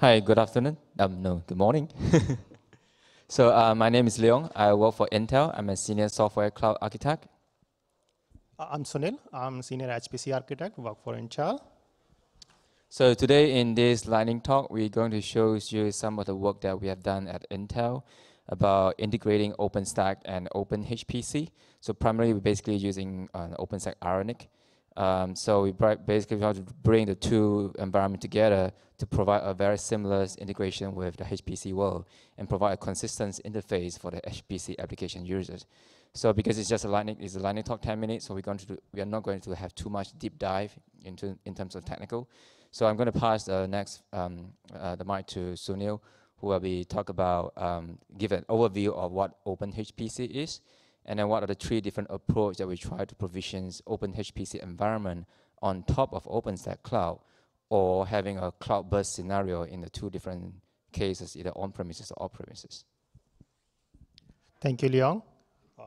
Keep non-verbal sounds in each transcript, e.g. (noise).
Hi, good afternoon. Um, no, good morning. (laughs) so uh, my name is Leong. I work for Intel. I'm a senior software cloud architect. Uh, I'm Sunil. I'm senior HPC architect, work for Intel. So today in this lightning talk, we're going to show you some of the work that we have done at Intel about integrating OpenStack and OpenHPC. So primarily, we're basically using uh, OpenStack Ironic. Um, so we basically try to bring the two environment together to provide a very seamless integration with the HPC world and provide a consistent interface for the HPC application users. So because it's just a lightning, it's a lightning talk 10 minutes, so we're going to do, we are not going to have too much deep dive into in terms of technical. So I'm going to pass the next um, uh, the mic to Sunil, who will be talk about um, give an overview of what OpenHPC is and then what are the three different approach that we try to provision open HPC environment on top of OpenStack Cloud or having a cloud burst scenario in the two different cases, either on-premises or off-premises. Thank you, Leong. Uh,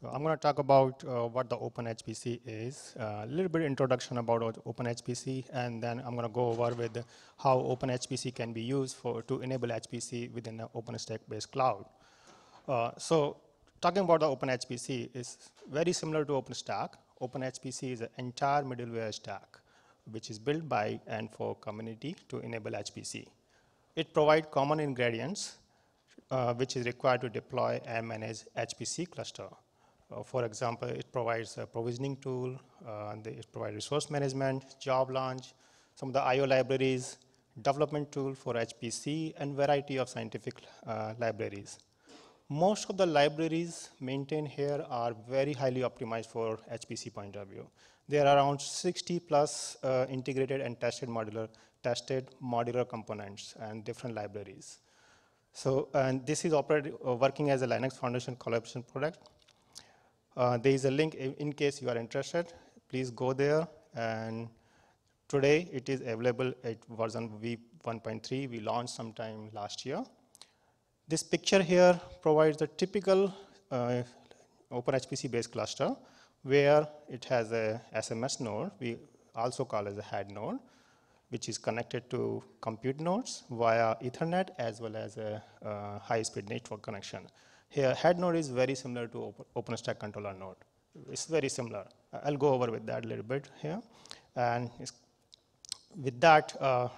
so I'm going to talk about uh, what the OpenHPC is, uh, a little bit introduction about OpenHPC, and then I'm going to go over with how OpenHPC can be used for to enable HPC within the OpenStack-based cloud. Uh, so talking about the OpenHPC is very similar to OpenStack. OpenHPC is an entire middleware stack, which is built by and for community to enable HPC. It provides common ingredients, uh, which is required to deploy and manage HPC cluster. Uh, for example, it provides a provisioning tool, uh, it provides resource management, job launch, some of the IO libraries, development tool for HPC, and variety of scientific uh, libraries. Most of the libraries maintained here are very highly optimized for HPC point of view. There are around 60 plus uh, integrated and tested modular, tested modular components and different libraries. So, and this is uh, working as a Linux Foundation collaboration product. Uh, there is a link in case you are interested. Please go there. And today it is available at version v1.3. We launched sometime last year. This picture here provides a typical uh, OpenHPC based cluster where it has a SMS node, we also call as a head node, which is connected to compute nodes via Ethernet as well as a uh, high-speed network connection. Here, head node is very similar to Open, OpenStack controller node. It's very similar. I'll go over with that a little bit here. And with that, uh,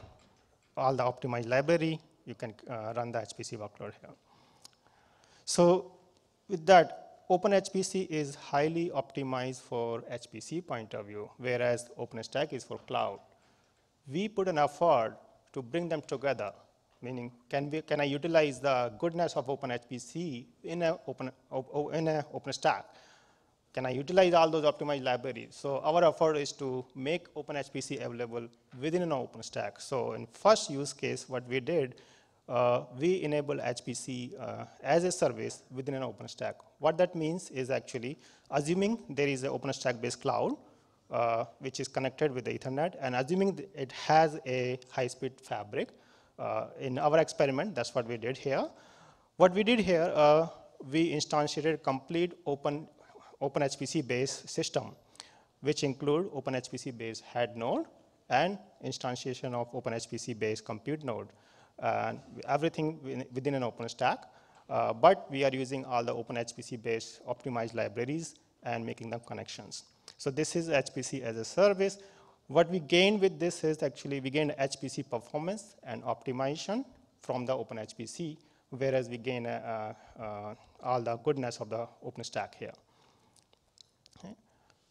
all the optimized library, you can uh, run the HPC workload here. So with that, OpenHPC is highly optimized for HPC point of view, whereas OpenStack is for cloud. We put an effort to bring them together, meaning can, we, can I utilize the goodness of OpenHPC in a, open, in OpenStack? Can I utilize all those optimized libraries? So our effort is to make OpenHPC available within an OpenStack. So in first use case, what we did uh, we enable HPC uh, as a service within an OpenStack. What that means is actually assuming there is an OpenStack-based cloud, uh, which is connected with the Ethernet, and assuming it has a high-speed fabric. Uh, in our experiment, that's what we did here. What we did here, uh, we instantiated complete open OpenHPC-based system, which include OpenHPC-based head node and instantiation of OpenHPC-based compute node and everything within an open stack. Uh, but we are using all the OpenHPC based optimized libraries and making them connections. So this is HPC as a service. What we gain with this is actually we gain HPC performance and optimization from the OpenHPC, whereas we gain uh, uh, all the goodness of the OpenStack here. Okay.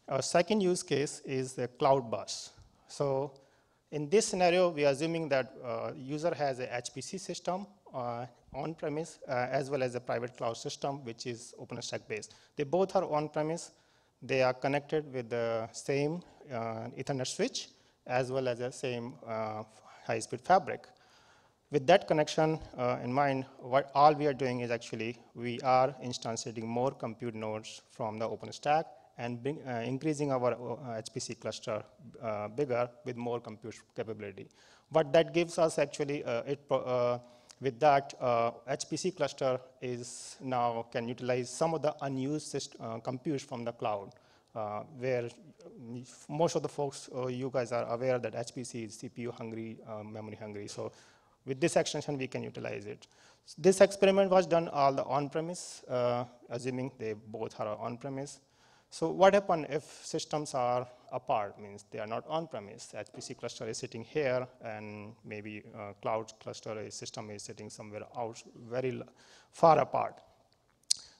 Our second use case is the cloud burst. So in this scenario, we are assuming that uh, user has a HPC system uh, on-premise uh, as well as a private cloud system, which is OpenStack based. They both are on-premise. They are connected with the same uh, Ethernet switch as well as the same uh, high-speed fabric. With that connection uh, in mind, what all we are doing is actually we are instantiating more compute nodes from the OpenStack and bring, uh, increasing our HPC uh, cluster uh, bigger with more compute capability. What that gives us actually, it, with that, HPC cluster is now can utilize some of the unused compute from the cloud. Uh, where most of the folks, uh, you guys are aware that HPC is CPU hungry, uh, memory hungry. So With this extension, we can utilize it. This experiment was done all the on-premise, uh, assuming they both are on-premise. So what happens if systems are apart, means they are not on-premise. HPC cluster is sitting here, and maybe uh, cloud cluster system is sitting somewhere out, very far apart.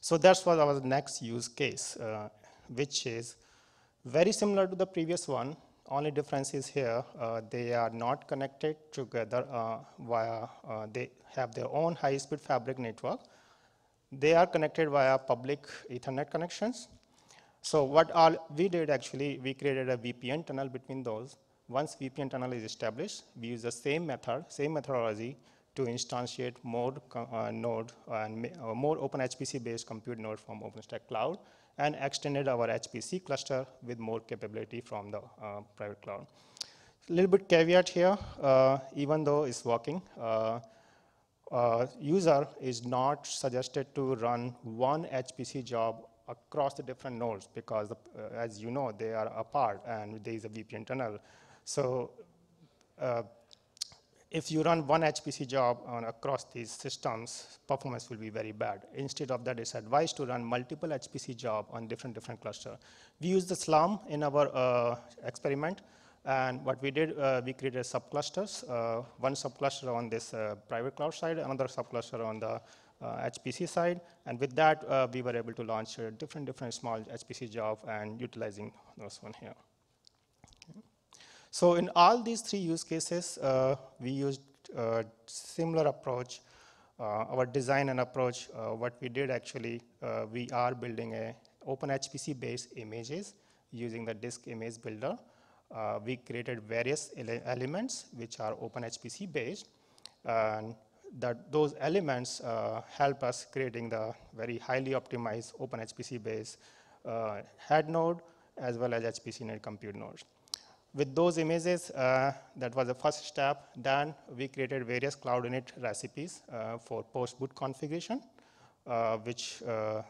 So that's what our next use case, uh, which is very similar to the previous one, only difference is here, uh, they are not connected together uh, via, uh, they have their own high-speed fabric network. They are connected via public ethernet connections. So what all we did actually, we created a VPN tunnel between those. Once VPN tunnel is established, we use the same method, same methodology to instantiate more uh, node and uh, more open HPC based compute node from OpenStack Cloud and extended our HPC cluster with more capability from the uh, private cloud. A little bit caveat here, uh, even though it's working, uh, uh, user is not suggested to run one HPC job across the different nodes because, uh, as you know, they are apart and there is a VPN tunnel. So uh, if you run one HPC job on, across these systems, performance will be very bad. Instead of that, it's advised to run multiple HPC job on different different cluster. We use the Slurm in our uh, experiment, and what we did, uh, we created subclusters. Uh, one subcluster on this uh, private cloud side, another subcluster on the HPC uh, side, and with that, uh, we were able to launch different different small HPC job and utilizing those one here. So in all these three use cases, uh, we used a similar approach. Uh, our design and approach, uh, what we did actually, uh, we are building a open HPC based images using the disk image builder. We created various ele elements which are open HPC based. And that those elements uh, help us creating the very highly optimized open HPC based head node as well as HPC net compute nodes. With those images, uh, that was the first step. Then we created various cloud init recipes uh, for post-boot configuration, uh, which uh,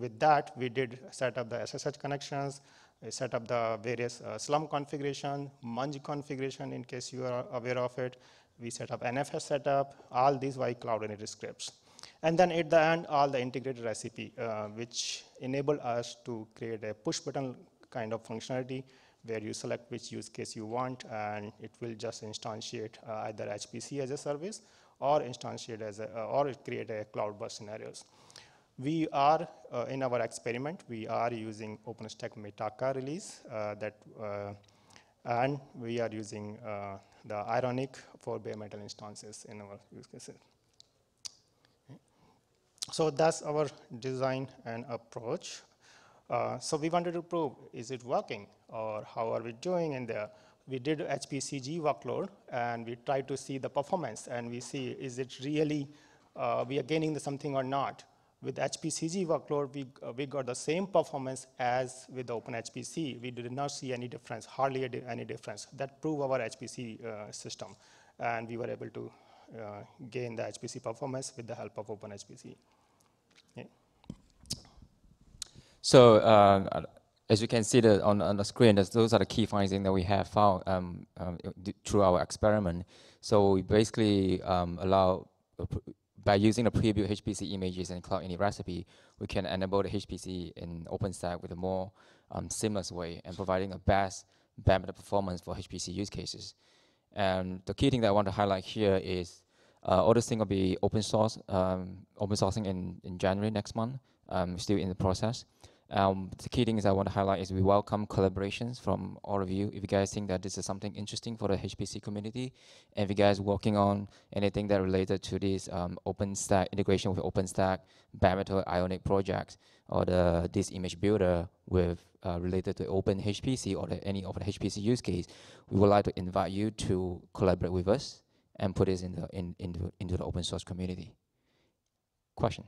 with that, we did set up the SSH connections, set up the various uh, Slurm configuration, Munge configuration in case you are aware of it. We set up NFS setup, all these by cloud init scripts. And then at the end, all the integrated recipe, uh, which enable us to create a push button kind of functionality where you select which use case you want, and it will just instantiate uh, either HPC as a service or instantiate as a, uh, or create a cloud burst scenarios. We are, uh, in our experiment, we are using OpenStack Mitaka release uh, that, uh, and we are using uh, the Ironic for bare metal instances in our use cases. So that's our design and approach. Uh, so we wanted to prove, is it working or how are we doing in there? We did HPCG workload and we tried to see the performance and we see, is it really, uh, we are gaining the something or not? With HPCG workload, we, uh, we got the same performance as with OpenHPC. We did not see any difference, hardly any difference. That proved our HPC uh, system. And we were able to uh, gain the HPC performance with the help of OpenHPC. So uh, as you can see the, on, on the screen, those are the key findings that we have found um, um, through our experiment. So we basically um, allow, uh, by using the pre-built HPC images and cloud init recipe, we can enable the HPC in OpenStack with a more um, seamless way and providing a best bandwidth performance for HPC use cases. And the key thing that I want to highlight here is uh, all this thing will be open source, um, open sourcing in, in January next month, um, still in the process. Um, the key things I want to highlight is we welcome collaborations from all of you. If you guys think that this is something interesting for the HPC community, and if you guys working on anything that related to this um, OpenStack integration with OpenStack, bare Ironic projects, or the disk image builder with uh, related to Open HPC or the, any of the HPC use case, we would like to invite you to collaborate with us and put this in the in, into the open source community. Question.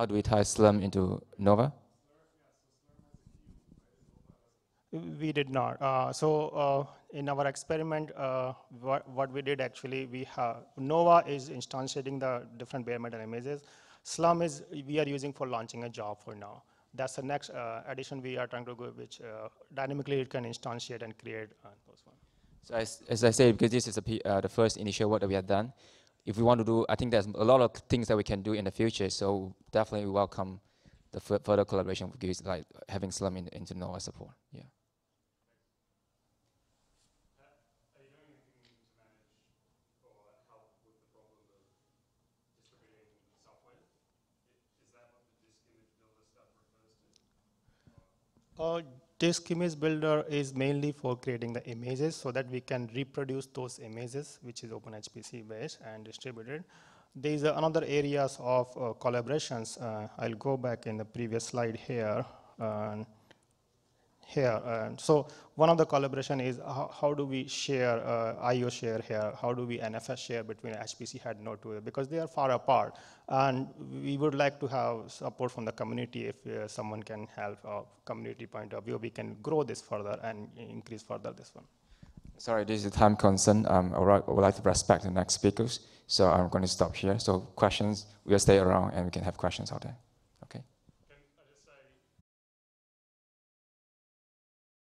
How do we tie Slurm into Nova? We did not. Uh, so uh, in our experiment, uh, what, what, we did actually, we have Nova is instantiating the different bare metal images. Slurm is we are using for launching a job for now. That's the next uh, addition we are trying to go, which uh, dynamically it can instantiate and create uh, those ones. So as, as I say, because this is a P, uh, the first initial work that we have done, if we want to do, I think there's a lot of things that we can do in the future. So definitely we welcome the fur- further collaboration with you, like having Slurm in, into our support. Yeah. Uh, disk image builder is mainly for creating the images so that we can reproduce those images, which is OpenHPC based and distributed. There is another areas of uh, collaborations. Uh, I'll go back in the previous slide here. Here, and so one of the collaboration is how, how do we share uh, IO share here? How do we NFS share between HPC head node to? Because they are far apart, and we would like to have support from the community if uh, someone can help a community point of view. We can grow this further and increase further this one. Sorry, this is a time concern. Um, I would, like, I would like to respect the next speakers, so I'm going to stop here. So questions, we'll stay around and we can have questions out there.